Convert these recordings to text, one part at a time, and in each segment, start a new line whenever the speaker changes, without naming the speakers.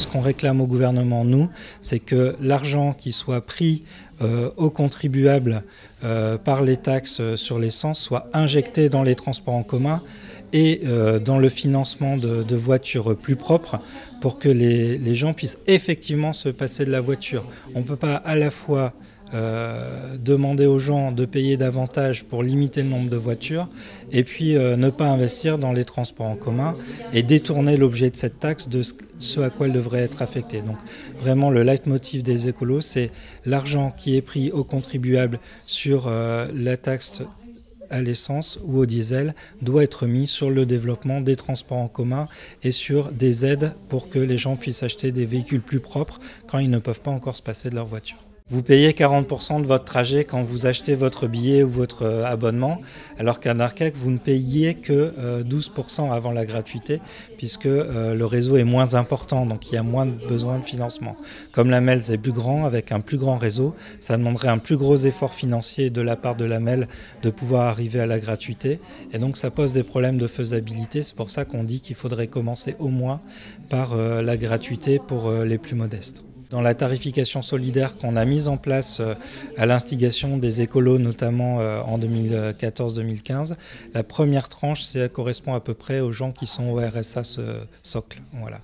ce qu'on réclame au gouvernement, nous, c'est que l'argent qui soit pris euh, aux contribuables euh, par les taxes sur l'essence soit injecté dans les transports en commun et euh, dans le financement de, voitures plus propres pour que les, gens puissent effectivement se passer de la voiture. On ne peut pas à la fois euh, demander aux gens de payer davantage pour limiter le nombre de voitures et puis euh, ne pas investir dans les transports en commun et détourner l'objet de cette taxe de ce à quoi elle devrait être affectée. Donc vraiment le leitmotiv des écolos, c'est l'argent qui est pris aux contribuables sur euh, la taxe à l'essence ou au diesel doit être mis sur le développement des transports en commun et sur des aides pour que les gens puissent acheter des véhicules plus propres quand ils ne peuvent pas encore se passer de leur voiture. Vous payez 40% de votre trajet quand vous achetez votre billet ou votre euh, abonnement, alors qu'à Arcac, vous ne payez que 12% euh, avant la gratuité, puisque euh, le réseau est moins important, donc il y a moins de besoin de financement. Comme la MEL est plus grand, avec un plus grand réseau, ça demanderait un plus gros effort financier de la part de la MEL de pouvoir arriver à la gratuité, et donc ça pose des problèmes de faisabilité. C'est pour ça qu'on dit qu'il faudrait commencer au moins par la gratuité pour les plus modestes. Dans la tarification solidaire qu'on a mise en place euh, à l'instigation des écolos, notamment euh, en 2014-2015, la première tranche, ça correspond à peu près aux gens qui sont au RSA socle. Voilà.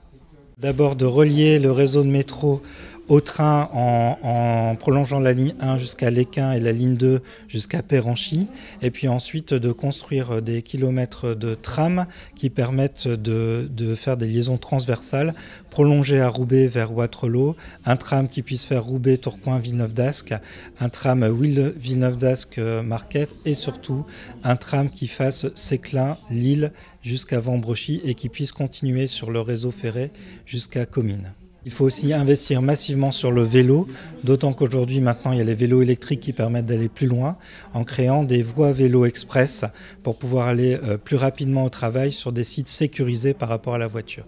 D'abord de relier le réseau de métro au train en, prolongeant la ligne 1 jusqu'à Léquin et la ligne 2 jusqu'à Péranchy, et puis ensuite de construire des kilomètres de tram qui permettent de, de faire des liaisons transversales, prolonger à Roubaix vers Waterloo, un tram qui puisse faire Roubaix, Tourcoing, Villeneuve d'Ascq, un tram Villeneuve d'Ascq Marquette, et surtout un tram qui fasse Séclin, Lille jusqu'à Vambrochy et qui puisse continuer sur le réseau ferré jusqu'à Comines. Il faut aussi investir massivement sur le vélo, d'autant qu'aujourd'hui maintenant il y a les vélos électriques qui permettent d'aller plus loin en créant des voies vélo express pour pouvoir aller euh, plus rapidement au travail sur des sites sécurisés par rapport à la voiture.